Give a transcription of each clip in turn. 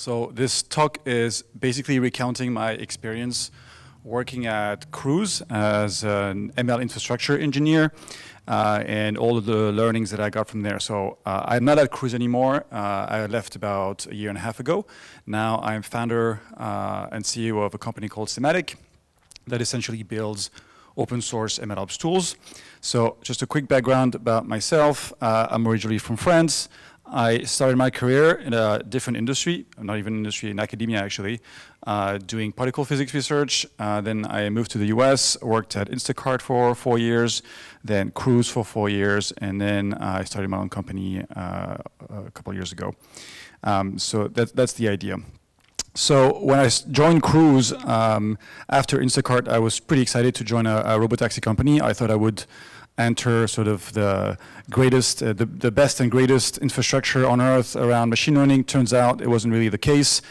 So this talk is basically recounting my experience working at Cruise as an ML infrastructure engineer uh, and all of the learnings that I got from there. So uh, I'm not at Cruise anymore. Uh, I left about a year and a half ago. Now I'm founder uh, and CEO of a company called Sematic that essentially builds open source MLOps tools. So just a quick background about myself. Uh, I'm originally from France. I started my career in a different industry, not even industry, in academia actually, uh, doing particle physics research. Uh, then I moved to the US, worked at Instacart for four years, then Cruise for four years, and then uh, I started my own company uh, a couple years ago. Um, so that, that's the idea. So when I joined Cruise, um, after Instacart, I was pretty excited to join a, a robotaxi company. I thought I would enter sort of the greatest, uh, the, the best and greatest infrastructure on earth around machine learning. Turns out it wasn't really the case.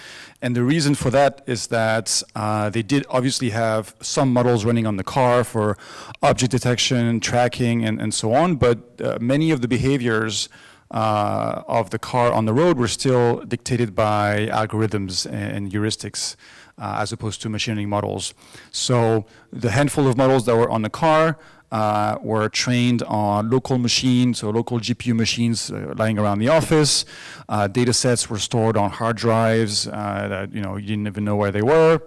And the reason for that is that uh, they did obviously have some models running on the car for object detection, tracking, and, and so on, but uh, many of the behaviors uh, of the car on the road were still dictated by algorithms and, and heuristics. Uh, as opposed to machine learning models. So the handful of models that were on the car uh, were trained on local machines or local GPU machines uh, lying around the office. Uh, data sets were stored on hard drives uh, that you know you didn't even know where they were.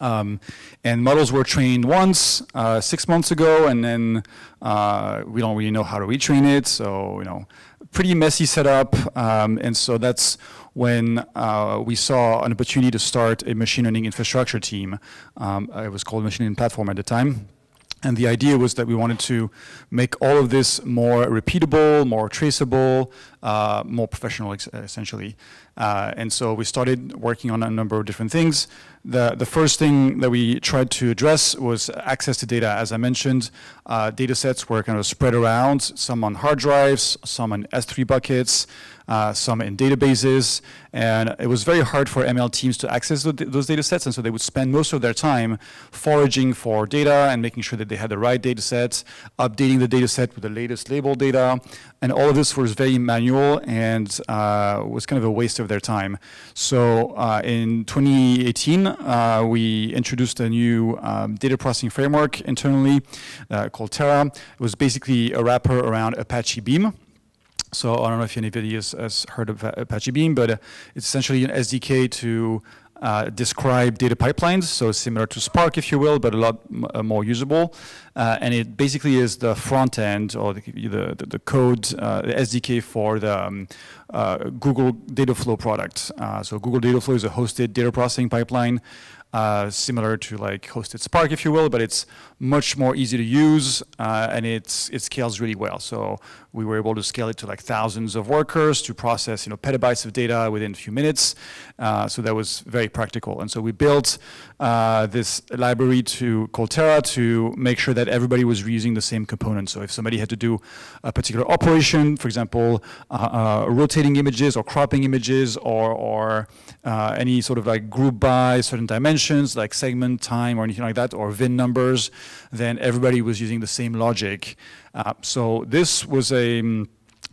Um, and models were trained once uh, six months ago, and then uh, we don't really know how to retrain it. So you know, pretty messy setup. Um, and so that's when uh, we saw an opportunity to start a machine learning infrastructure team. Um, it was called Machine Learning Platform at the time. And the idea was that we wanted to make all of this more repeatable, more traceable, uh, more professional, essentially. Uh, and so we started working on a number of different things. The, the first thing that we tried to address was access to data. As I mentioned, uh, data sets were kind of spread around, some on hard drives, some on S3 buckets, uh, some in databases, and it was very hard for ML teams to access those data sets, and so they would spend most of their time foraging for data and making sure that they had the right data sets, updating the data set with the latest label data, and all of this was very manual and uh, was kind of a waste of their time. So uh, in 2018, uh, we introduced a new um, data processing framework internally uh, called Terra. It was basically a wrapper around Apache Beam. So I don't know if anybody has, has heard of Apache Beam, but uh, it's essentially an SDK to uh, describe data pipelines, so similar to Spark, if you will, but a lot uh, more usable. Uh, and it basically is the front end or the, the, the code, uh, the SDK for the um, uh, Google Dataflow product. so Google Dataflow is a hosted data processing pipeline uh, similar to like hosted Spark, if you will, but it's much more easy to use uh, and it's, it scales really well. So we were able to scale it to like thousands of workers to process you know, petabytes of data within a few minutes. Uh, so that was very practical. And so we built uh, this library to Terra to make sure that everybody was reusing the same components. So if somebody had to do a particular operation, for example, uh, uh, rotating images or cropping images or, or any sort of like group by certain dimensions like segment, time, or anything like that, or VIN numbers, then everybody was using the same logic. Uh, so this was a,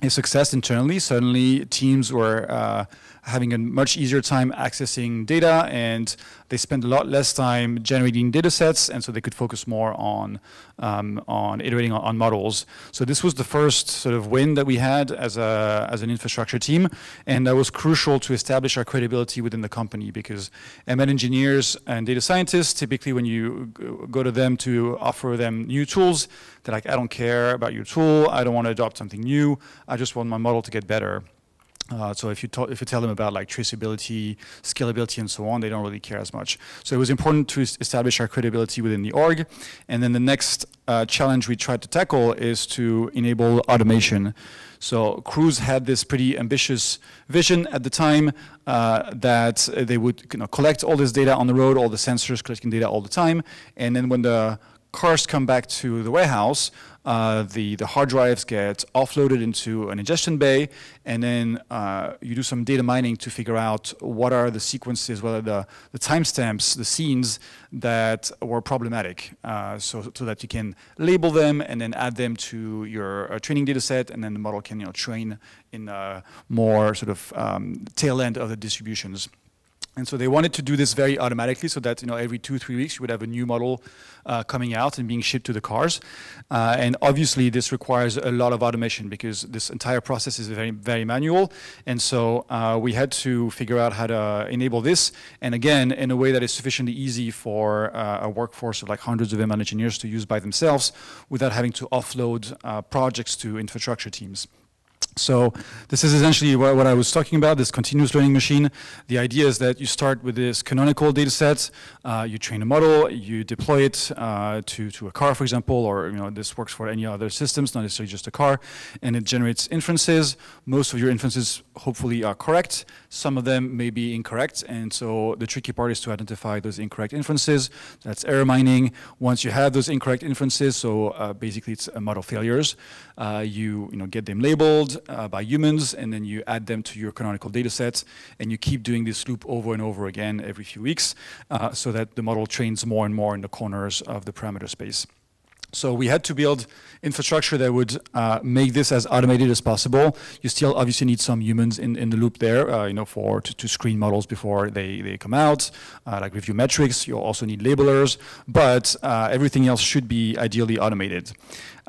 a success internally. Suddenly teams were uh, having a much easier time accessing data and they spend a lot less time generating data sets and so they could focus more on um, on iterating on, on, models. So this was the first sort of win that we had as a as an infrastructure team and that was crucial to establish our credibility within the company because ML engineers and data scientists typically when you go to them to offer them new tools they're like I don't care about your tool I don't want to adopt something new I just want my model to get better. Uh, so if you, if you tell them about like traceability, scalability, and so on, they don't really care as much. So it was important to establish our credibility within the org. And then the next uh, challenge we tried to tackle is to enable automation. So Cruise had this pretty ambitious vision at the time uh, that they would you know, collect all this data on the road, all the sensors collecting data all the time, and then when the cars come back to the warehouse, uh, the, the hard drives get offloaded into an ingestion bay, and then uh, you do some data mining to figure out what are the sequences, what are the, the timestamps, the scenes that were problematic, uh, so, so that you can label them and then add them to your uh, training data set, and then the model can you know, train in a more sort of um, tail end of the distributions. And so they wanted to do this very automatically so that you know every two, three weeks you would have a new model uh, coming out and being shipped to the cars. Uh, and obviously this requires a lot of automation because this entire process is very, very manual. And so uh, we had to figure out how to enable this. And again, in a way that is sufficiently easy for uh, a workforce of like hundreds of ML engineers to use by themselves without having to offload uh, projects to infrastructure teams. So this is essentially what, what, I was talking about, this continuous learning machine. The idea is that you start with this canonical data set, uh, you train a model, you deploy it uh, to, to a car, for example, or you know this works for any other systems, not necessarily just a car, and it generates inferences. Most of your inferences hopefully are correct. Some of them may be incorrect, and so the tricky part is to identify those incorrect inferences. That's error mining. Once you have those incorrect inferences, so uh, basically it's model failures, uh, you, you know, get them labeled, uh, by humans, and then you add them to your canonical data sets, and you keep doing this loop over and over again every few weeks, uh, so that the model trains more and more in the corners of the parameter space. So we had to build infrastructure that would uh, make this as automated as possible. You still obviously need some humans in, in the loop there, uh, you know, for to, to, screen models before they, they come out, uh, like review metrics. You'll also need labelers, but uh, everything else should be ideally automated.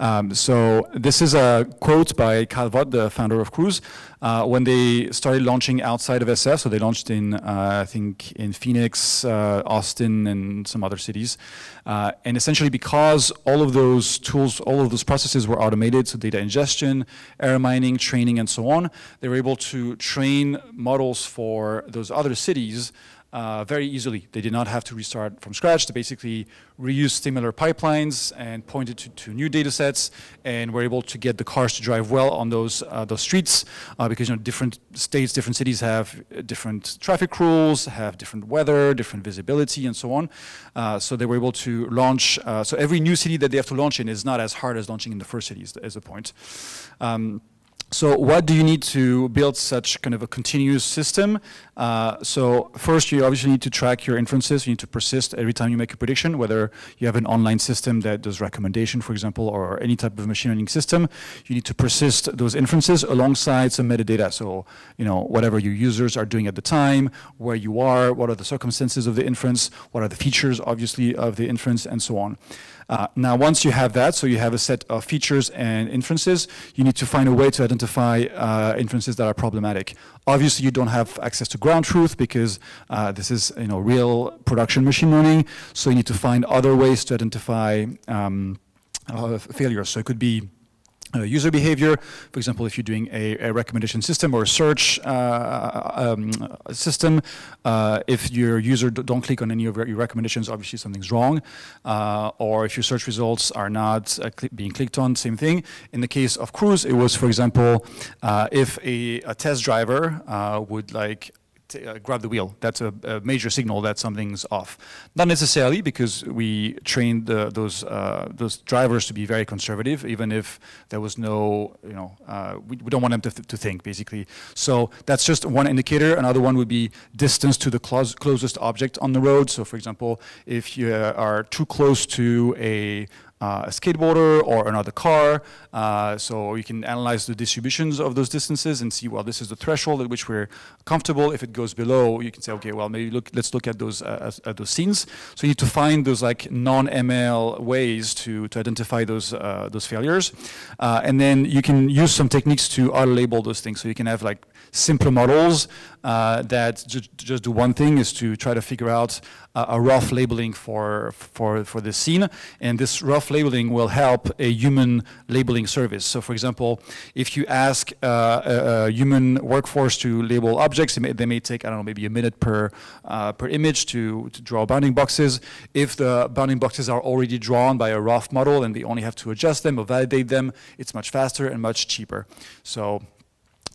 Um, so this is a quote by Kyle Vogt, the founder of Cruise, uh, when they started launching outside of SF. So they launched in, uh, I think, in Phoenix, uh, Austin, and some other cities. Uh, and essentially because all of those tools, all of those processes were automated, so data ingestion, error mining, training, and so on, they were able to train models for those other cities uh, very easily. They did not have to restart from scratch. They basically reused similar pipelines and pointed to, to new data sets and were able to get the cars to drive well on those, uh, those streets uh, because you know, different states, different cities have different traffic rules, have different weather, different visibility and so on. Uh, so they were able to launch, uh, so every new city that they have to launch in is not as hard as launching in the first cities as a point. Um, so what do you need to build such kind of a continuous system? Uh, so first, you obviously need to track your inferences. You need to persist every time you make a prediction, whether you have an online system that does recommendation, for example, or any type of machine learning system. You need to persist those inferences alongside some metadata. So, you know, whatever your users are doing at the time, where you are, what are the circumstances of the inference, what are the features, obviously, of the inference, and so on. Uh, now, once you have that, so you have a set of features and inferences, you need to find a way to identify uh, inferences that are problematic. Obviously, you don't have access to ground truth because uh, this is you know real production machine learning. So you need to find other ways to identify um, uh, failures. So it could be uh, user behavior. For example, if you're doing a, a recommendation system or a search uh, um, system, uh, if your user don't click on any of your recommendations, obviously something's wrong. Uh, or if your search results are not uh, cl being clicked on, same thing. In the case of Cruise, it was, for example, uh, if a, a, test driver would like uh, grab the wheel. That's a, a, major signal that something's off. Not necessarily because we trained those uh, those drivers to be very conservative, even if there was no, you know, uh, we, we, don't want them to, th to think basically. So that's just one indicator. Another one would be distance to the close, closest object on the road. So for example, if you are too close to a uh, a skateboarder or another car. Uh, so you can analyze the distributions of those distances and see, well, this is the threshold at which we're comfortable. If it goes below, you can say, okay, well, maybe look, let's look at those uh, at those scenes. So you need to find those like non-ML ways to to identify those uh, those failures, uh, and then you can use some techniques to auto-label those things. So you can have like simpler models uh, that ju just do one thing is to try to figure out uh, a rough labeling for, for, for the scene. And this rough labeling will help a human labeling service. So for example, if you ask uh, a, a, human workforce to label objects, they may, they may, take, I don't know, maybe a minute per, uh, per image to, to draw bounding boxes. If the bounding boxes are already drawn by a rough model and they only have to adjust them or validate them, it's much faster and much cheaper. So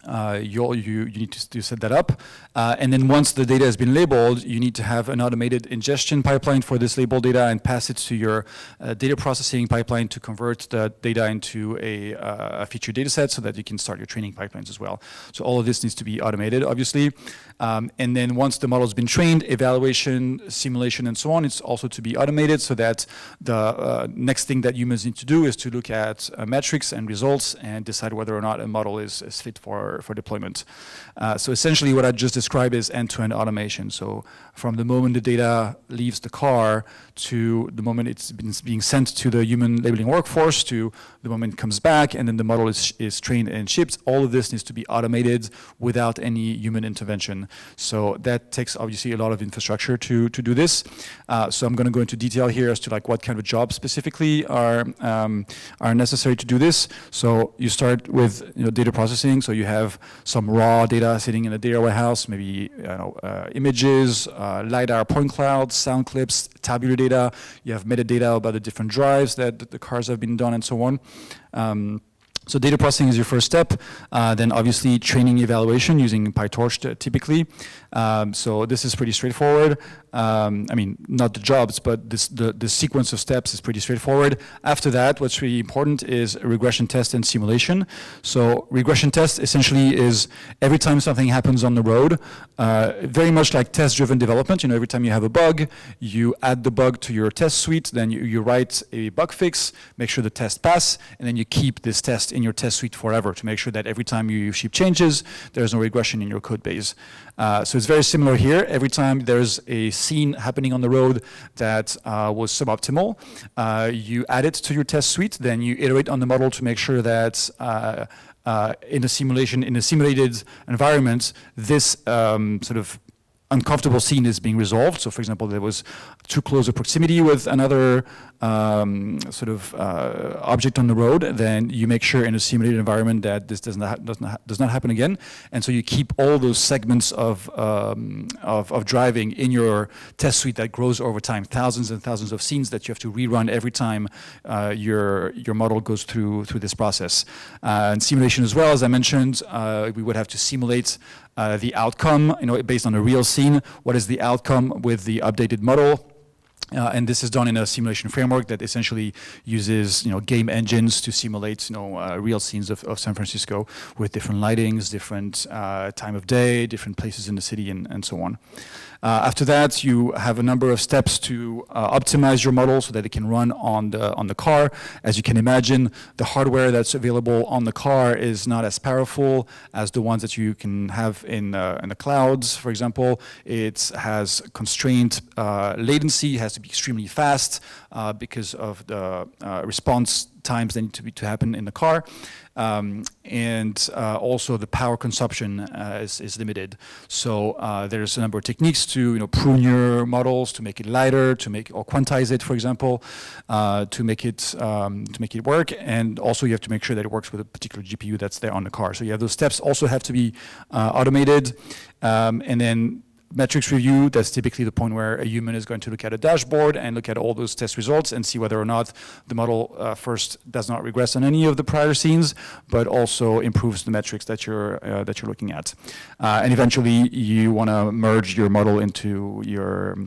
uh, you, you need to, to, set that up. Uh, and then once the data has been labeled, you need to have an automated ingestion pipeline for this labeled data and pass it to your uh, data processing pipeline to convert the data into a, uh, a feature data set so that you can start your training pipelines as well. So all of this needs to be automated, obviously. Um, and then once the model has been trained, evaluation, simulation, and so on, it's also to be automated so that the uh, next thing that humans need to do is to look at uh, metrics and results and decide whether or not a model is, is fit for for, deployment. Uh, so essentially what I just described is end-to-end -end automation. So from the moment the data leaves the car to the moment it's being sent to the human labeling workforce to the moment it comes back and then the model is, is trained and shipped, all of this needs to be automated without any human intervention. So that takes obviously a lot of infrastructure to, to do this. Uh, so I'm going to go into detail here as to like what kind of jobs specifically are, um, are necessary to do this. So you start with you know, data processing. So you have some raw data sitting in a data warehouse, maybe you know, uh, images, uh, LiDAR point clouds, sound clips, tabular data. You have metadata about the different drives that the cars have been done and so on. Um, so data processing is your first step. Uh, then obviously training evaluation using PyTorch typically. Um, so this is pretty straightforward. Um, I mean, not the jobs, but this, the, the sequence of steps is pretty straightforward. After that, what's really important is regression test and simulation. So regression test essentially is every time something happens on the road, uh, very much like test-driven development. You know, every time you have a bug, you add the bug to your test suite, then you, you write a bug fix, make sure the test pass, and then you keep this test in your test suite forever to make sure that every time you ship changes, there's no regression in your code base. Uh, so it's very similar here. Every time there's a scene happening on the road that uh, was suboptimal, uh, you add it to your test suite, then you iterate on the model to make sure that uh, uh, in a simulation, in a simulated environment, this um, sort of uncomfortable scene is being resolved. So for example, there was too close a proximity with another um, sort of uh, object on the road, then you make sure in a simulated environment that this does not, does not, does not happen again. And so you keep all those segments of, um, of, of, driving in your test suite that grows over time, thousands and thousands of scenes that you have to rerun every time uh, your, your model goes through, through this process. Uh, and simulation as well, as I mentioned, uh, we would have to simulate Uh, the outcome, you know, based on a real scene. What is the outcome with the updated model? Uh, and this is done in a simulation framework that essentially uses, you know, game engines to simulate, you know, uh, real scenes of, of, San Francisco with different lightings, different uh, time of day, different places in the city, and, and so on. Uh, after that, you have a number of steps to uh, optimize your model so that it can run on the on the car. As you can imagine, the hardware that's available on the car is not as powerful as the ones that you can have in uh, in the clouds. For example, it has constrained latency, has to be extremely fast uh, because of the uh, response times that need to be to happen in the car. Um, and uh, also the power consumption uh, is, is, limited. So there's a number of techniques to you know prune your models to make it lighter, to make or quantize it, for example, to make it um, to make it work. And also you have to make sure that it works with a particular GPU that's there on the car. So you have those steps also have to be automated. Um, and then metrics review, that's typically the point where a human is going to look at a dashboard and look at all those test results and see whether or not the model uh, first does not regress on any of the prior scenes, but also improves the metrics that you're uh, that you're looking at. Uh, and eventually, you want to merge your model into your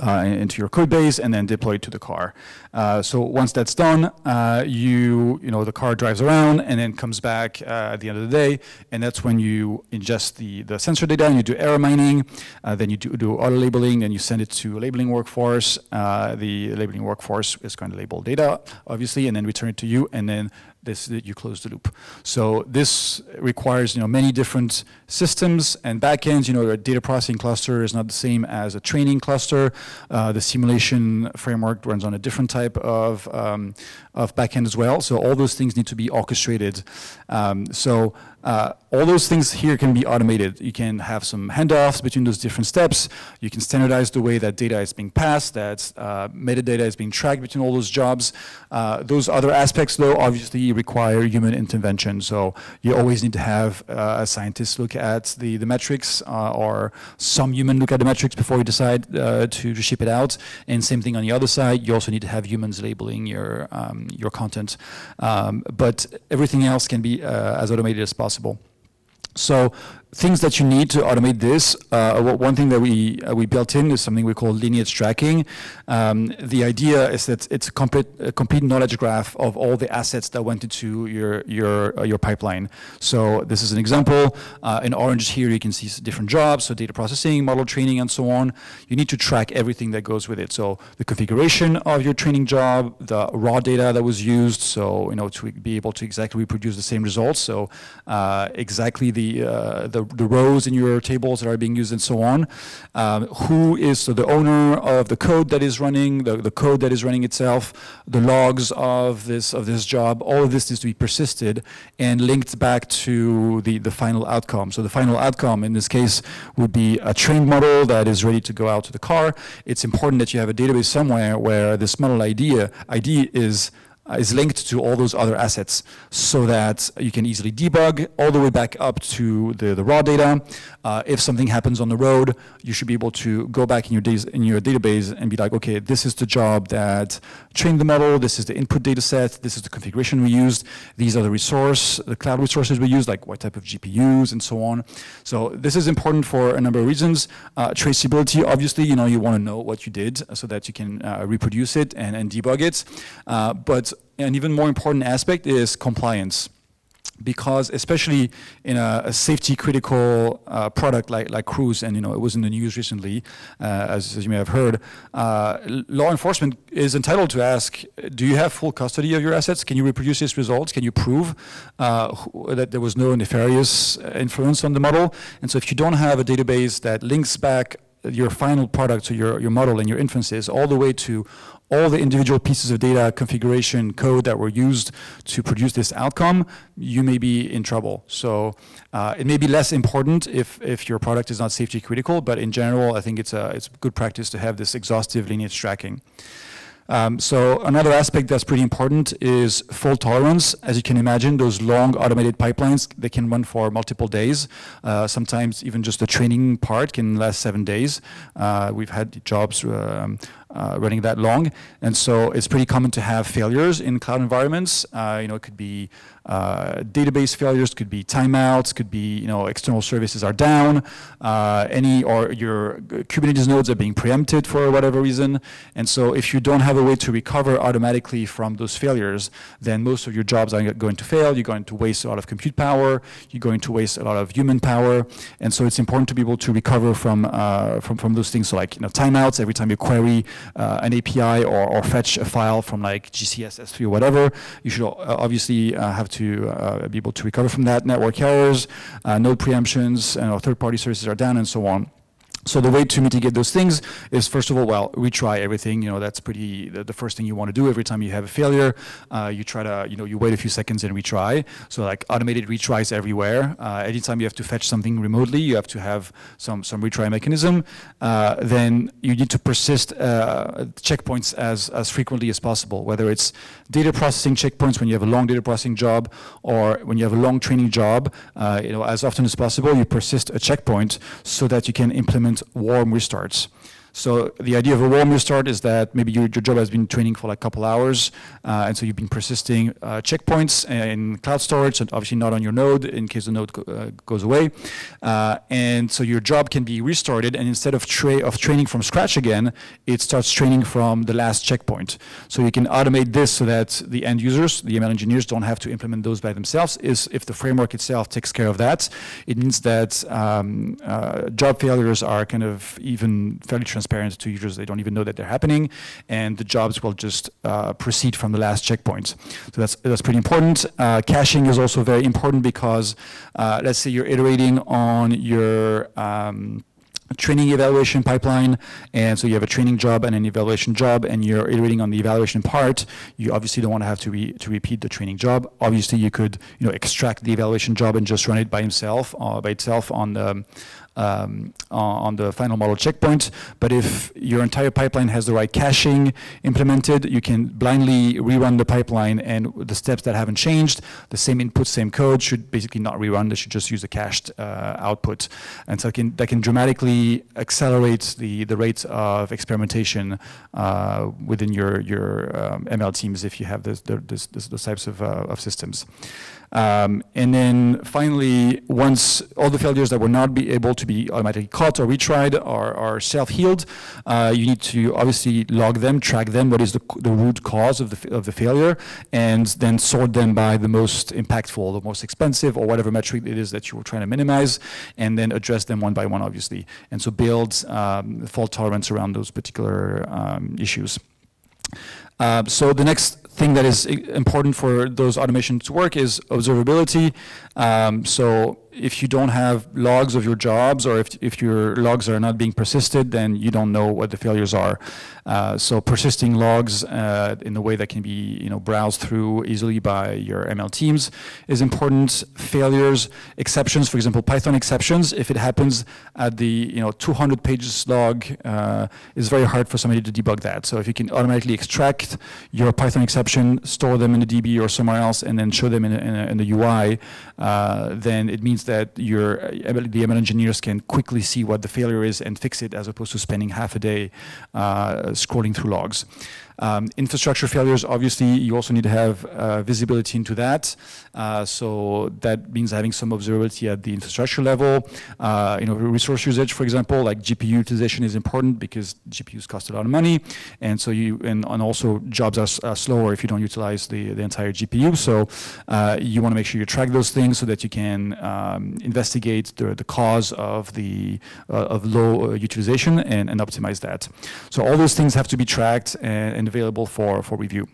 uh, into your code base and then deploy it to the car. Uh, so once that's done, uh, you you know the car drives around and then comes back uh, at the end of the day, and that's when you ingest the the sensor data and you do error mining. Uh, then you do, do auto labeling, and you send it to labeling workforce. Uh, the labeling workforce is going to label data, obviously, and then return it to you, and then this that you close the loop. So this requires you know many different systems and backends. You know, a data processing cluster is not the same as a training cluster. Uh, the simulation framework runs on a different type of um, of backend as well. So all those things need to be orchestrated. Um, so uh, all those things here can be automated. You can have some handoffs between those different steps. You can standardize the way that data is being passed, that uh, metadata is being tracked between all those jobs. Uh, those other aspects, though, obviously require human intervention. So you always need to have uh, a scientist look at the, the metrics uh, or some human look at the metrics before you decide uh, to, to, ship it out. And same thing on the other side, you also need to have humans labeling your, um, your content. Um, but everything else can be as automated as possible possible. So things that you need to automate this, uh, one thing that we uh, we built in is something we call lineage tracking. Um, the idea is that it's a complete, a complete knowledge graph of all the assets that went into your your uh, your pipeline. So this is an example. Uh, in orange here, you can see different jobs, so data processing, model training, and so on. You need to track everything that goes with it. So the configuration of your training job, the raw data that was used, so you know to be able to exactly reproduce the same results. So uh, exactly the, uh, the, the rows in your tables that are being used and so on. Um, who is the owner of the code that is running, the, the code that is running itself, the logs of this of this job. All of this needs to be persisted and linked back to the the final outcome. So the final outcome in this case would be a trained model that is ready to go out to the car. It's important that you have a database somewhere where this model idea ID is is linked to all those other assets so that you can easily debug all the way back up to the, the raw data. Uh, if something happens on the road, you should be able to go back in your, days, in your database and be like, okay, this is the job that trained the model, this is the input data set, this is the configuration we used, these are the resource, the cloud resources we used, like what type of GPUs and so on. So this is important for a number of reasons. Uh, traceability, obviously, you know, you want to know what you did so that you can uh, reproduce it and, and debug it. Uh, but an even more important aspect is compliance because especially in a, a safety critical uh, product like, like Cruise, and you know it was in the news recently, uh, as, as, you may have heard, uh, law enforcement is entitled to ask, do you have full custody of your assets? Can you reproduce these results? Can you prove uh, that there was no nefarious influence on the model? And so if you don't have a database that links back your final product, so your, your model and your inferences, all the way to all the individual pieces of data configuration code that were used to produce this outcome, you may be in trouble. So uh, it may be less important if, if your product is not safety critical, but in general, I think it's a, it's good practice to have this exhaustive lineage tracking. Um, so another aspect that's pretty important is fault tolerance. As you can imagine, those long automated pipelines, they can run for multiple days. Uh, sometimes even just the training part can last seven days. Uh, we've had jobs um, uh, running that long. And so it's pretty common to have failures in cloud environments. Uh, you know, it could be uh, database failures, could be timeouts, could be, you know, external services are down, uh, any, or your Kubernetes nodes are being preempted for whatever reason. And so if you don't have a way to recover automatically from those failures, then most of your jobs are going to fail. You're going to waste a lot of compute power. You're going to waste a lot of human power. And so it's important to be able to recover from, uh, from, from those things. So like, you know, timeouts every time you query uh, an API or, or, fetch a file from like GCS S3 or whatever, you should uh, obviously uh, have to uh, be able to recover from that. Network errors, node preemptions, and third-party services are down, and so on. So the way to mitigate those things is first of all, well, retry everything. You know, that's pretty the, the first thing you want to do every time you have a failure. Uh, you try to, you know, you wait a few seconds and retry. So like automated retries everywhere. Uh, anytime you have to fetch something remotely, you have to have some some retry mechanism. Uh, then you need to persist uh, checkpoints as as frequently as possible. Whether it's data processing checkpoints when you have a long data processing job, or when you have a long training job, uh, you know, as often as possible, you persist a checkpoint so that you can implement warm restarts. So the idea of a warm restart is that maybe your, your job has been training for like a couple hours, uh, and so you've been persisting uh, checkpoints in cloud storage, and obviously not on your node in case the node uh, goes away. Uh, and so your job can be restarted, and instead of, tra of training from scratch again, it starts training from the last checkpoint. So you can automate this so that the end users, the ML engineers, don't have to implement those by themselves. Is if the framework itself takes care of that, it means that um, uh, job failures are kind of even fairly transparent transparent to users. They don't even know that they're happening, and the jobs will just uh, proceed from the last checkpoint. So that's that's pretty important. Uh, caching is also very important because uh, let's say you're iterating on your um, training evaluation pipeline and so you have a training job and an evaluation job and you're iterating on the evaluation part you obviously don't want to have to, re to repeat the training job obviously you could you know extract the evaluation job and just run it by himself uh, by itself on the um, on the final model checkpoint. But if your entire pipeline has the right caching implemented, you can blindly rerun the pipeline and the steps that haven't changed, the same input, same code should basically not rerun. They should just use the cached uh, output. And so can, that can dramatically accelerate the, the rate of experimentation uh, within your, your um, ML teams if you have this, this, this, those types of, uh, of systems. Um, and then finally, once all the failures that were not be able to be automatically caught or retried are, are self-healed, uh, you need to obviously log them, track them, what is the, the root cause of the, of the failure, and then sort them by the most impactful, the most expensive, or whatever metric it is that you were trying to minimize, and then address them one by one, obviously. And so build um, fault tolerance around those particular um, issues. Uh, so the next thing that is important for those automations to work is observability. Um, so if you don't have logs of your jobs or if, if your logs are not being persisted, then you don't know what the failures are. Uh, so persisting logs uh, in a way that can be you know, browsed through easily by your ML teams is important. Failures, exceptions, for example, Python exceptions, if it happens at the you know 200 pages log, uh, it's very hard for somebody to debug that. So if you can automatically extract your Python exception, store them in the DB or somewhere else, and then show them in, a, in, a, in the UI, uh, then it means that your the ML engineers can quickly see what the failure is and fix it as opposed to spending half a day uh, scrolling through logs. Um, infrastructure failures, obviously, you also need to have uh, visibility into that. Uh, so that means having some observability at the infrastructure level. Uh, you know, resource usage, for example, like GPU utilization is important because GPUs cost a lot of money, and so you and, and also jobs are, are slower if you don't utilize the the entire GPU. So uh, you want to make sure you track those things so that you can um, investigate the the cause of the uh, of low utilization and, and optimize that. So all those things have to be tracked and, and available for, for review.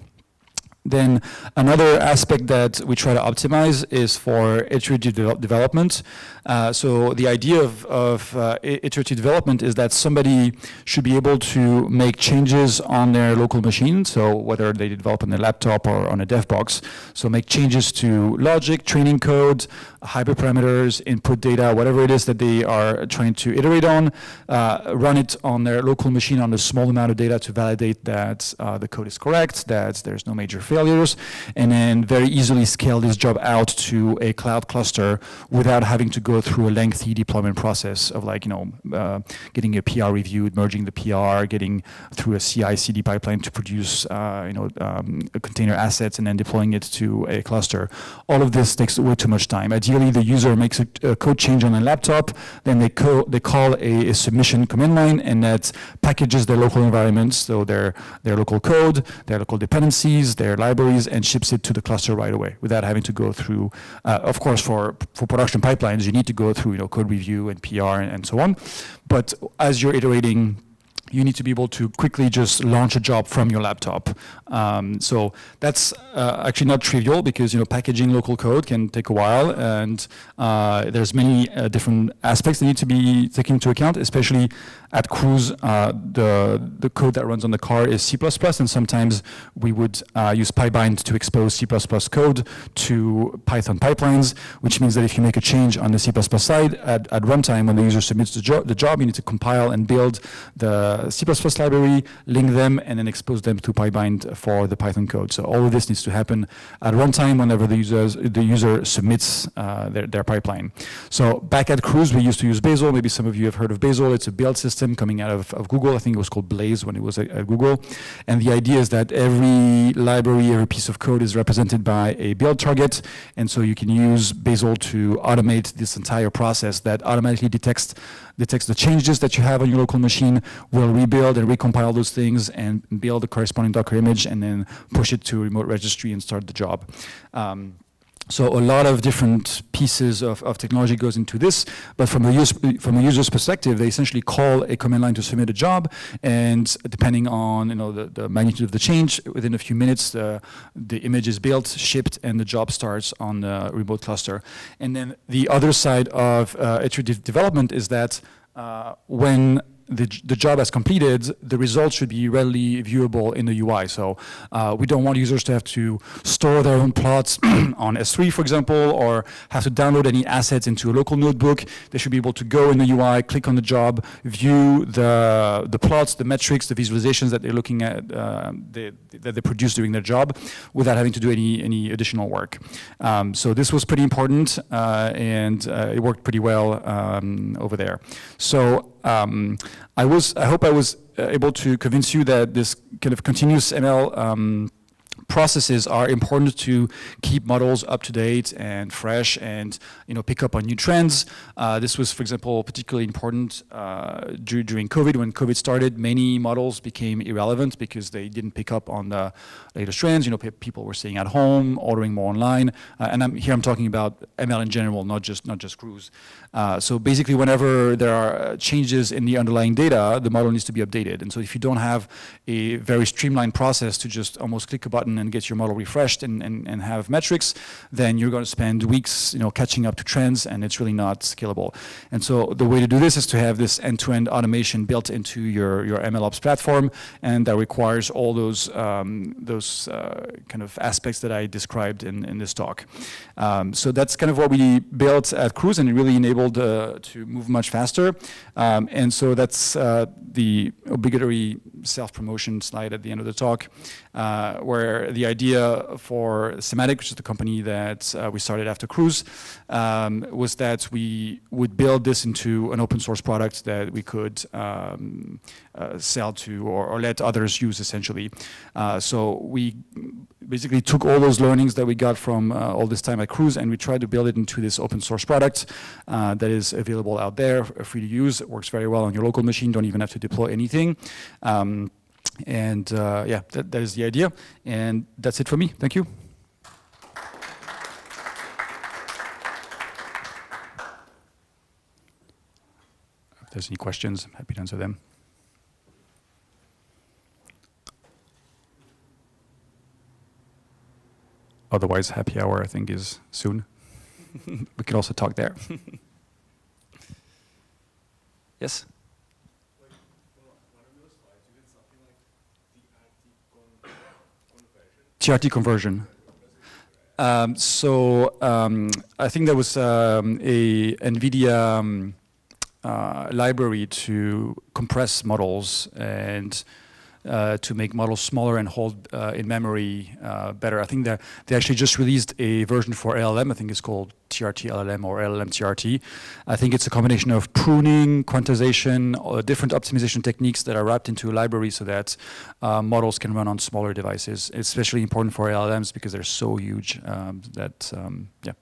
Then another aspect that we try to optimize is for iterative de development. Uh, so the idea of, of uh, iterative development is that somebody should be able to make changes on their local machine. So whether they develop on their laptop or on a dev box. So make changes to logic, training code, hyperparameters, input data, whatever it is that they are trying to iterate on, uh, run it on their local machine on a small amount of data to validate that uh, the code is correct, that there's no major failures, and then very easily scale this job out to a cloud cluster without having to go through a lengthy deployment process of like, you know, uh, getting a PR reviewed, merging the PR, getting through a CI/CD pipeline to produce, uh, you know, um, container assets and then deploying it to a cluster. All of this takes way too much time. Ideally, the user makes a, a code change on a laptop, then they, they call a, a, submission command line, and that packages their local environments, so their, their local code, their local dependencies, their libraries and ships it to the cluster right away without having to go through, uh, of course, for, for production pipelines, you need to go through you know, code review and PR and, and so on. But as you're iterating you need to be able to quickly just launch a job from your laptop. Um, so that's uh, actually not trivial because you know packaging local code can take a while, and uh, there's many uh, different aspects that need to be taken into account. Especially at Cruise, uh, the the code that runs on the car is C++, and sometimes we would uh, use PyBind to expose C++ code to Python pipelines, which means that if you make a change on the C++ side at, at runtime when the user submits the, jo the job, you need to compile and build the C++ library, link them, and then expose them to PyBind for the Python code. So all of this needs to happen at runtime whenever the, users, the user submits uh, their, their pipeline. So back at Cruise, we used to use Bazel. Maybe some of you have heard of Bazel. It's a build system coming out of, of Google. I think it was called Blaze when it was at, at Google. And the idea is that every library, every piece of code is represented by a build target. And so you can use Bazel to automate this entire process that automatically detects detects the changes that you have on your local machine, will rebuild and recompile those things and build the corresponding Docker image and then push it to remote registry and start the job. Um, so a lot of different pieces of, of technology goes into this, but from a, from a user's perspective, they essentially call a command line to submit a job, and depending on you know the, the magnitude of the change, within a few minutes, the, the image is built, shipped, and the job starts on the remote cluster. And then the other side of uh, iterative development is that uh, when the, the job as completed, the results should be readily viewable in the UI. So uh, we don't want users to have to store their own plots on S3, for example, or have to download any assets into a local notebook. They should be able to go in the UI, click on the job, view the, the plots, the metrics, the visualizations that they're looking at, uh, they, that they produce during their job without having to do any, any additional work. Um, so this was pretty important uh, and uh, it worked pretty well um, over there. So um, I was, I hope I was uh, able to convince you that this kind of continuous ML um, processes are important to keep models up to date and fresh and you know pick up on new trends. Uh, this was, for example, particularly important uh, during COVID. When COVID started, many models became irrelevant because they didn't pick up on the latest trends. You know, people were staying at home, ordering more online, uh, and I'm, here I'm talking about ML in general, not just not just Cruise. Uh, so basically, whenever there are uh, changes in the underlying data, the model needs to be updated. And so if you don't have a very streamlined process to just almost click a button and get your model refreshed and, and, and have metrics, then you're going to spend weeks, you know, catching up to trends, and it's really not scalable. And so the way to do this is to have this end-to-end -end automation built into your your MLOps platform, and that requires all those um, those uh, kind of aspects that I described in in this talk. Um, so that's kind of what we built at Cruise, and it really enabled able to, move much faster. Um, and so that's uh, the obligatory self-promotion slide at the end of the talk, uh, where the idea for Sematic, which is the company that uh, we started after Cruise, um, was that we would build this into an open source product that we could um, uh, sell to or, or, let others use essentially. Uh, so we basically took all those learnings that we got from uh, all this time at Cruise and we tried to build it into this open source product uh, that is available out there, free to use. It works very well on your local machine, don't even have to deploy anything. Um, and uh, yeah, that, that is the idea. And that's it for me. Thank you. If there's any questions, I'm happy to answer them. Otherwise, happy hour, I think, is soon. we can also talk there. yes? TRT conversion. Um, so um, I think there was um, a NVIDIA um, uh, library to compress models and uh, to make models smaller and hold uh, in memory uh, better. I think they actually just released a version for LLM. I think it's called TRT LLM or LLM TRT. I think it's a combination of pruning, quantization, or different optimization techniques that are wrapped into a library so that uh, models can run on smaller devices. It's especially important for LLMs because they're so huge um, that, um, yeah.